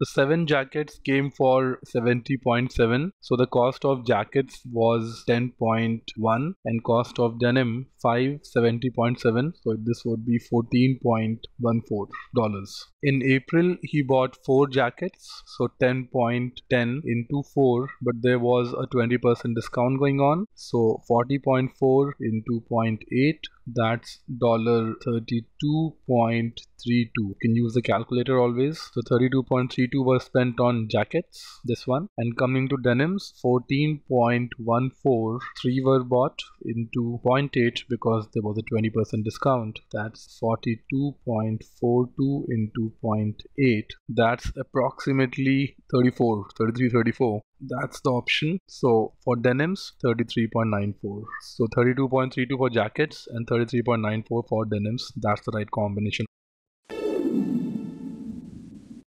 The seven jackets came for 70.7. So the cost of jackets was 10.1 and cost of denim 570.7. So this would be 14.14 dollars. In April, he bought four jackets, so 10.10 into 4, but there was a 20% discount going on. So 40.4 into 0.8, that's dollar 32.32. You can use the calculator always. So 32.32 was spent on jackets, this one. And coming to denims, 14.14, three were bought into 0.8 because there was a 20% discount. That's 42.42 into 2.8 that's approximately 34 33 34 that's the option. So for denims 33.94 so 32.32 for jackets and 33.94 for denims. That's the right combination